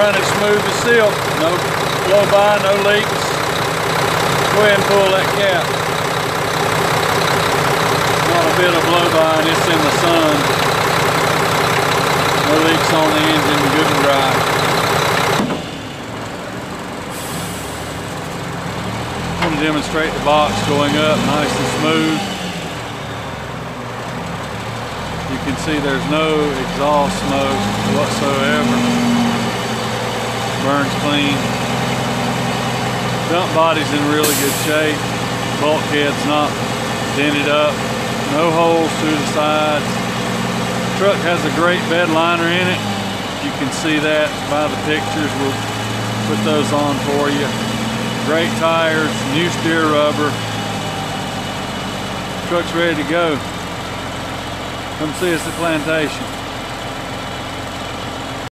running smooth as silk. No blow by, no leaks. Go ahead and pull that cap. Not a bit of blow by and it's in the sun. No leaks on the engine, good and dry. Demonstrate the box going up nice and smooth. You can see there's no exhaust smoke whatsoever. Burns clean. Dump body's in really good shape. Bulkhead's not dented up. No holes through the sides. Truck has a great bed liner in it. You can see that by the pictures. We'll put those on for you. Great tires, new steer rubber. Truck's ready to go. Come see us at Plantation.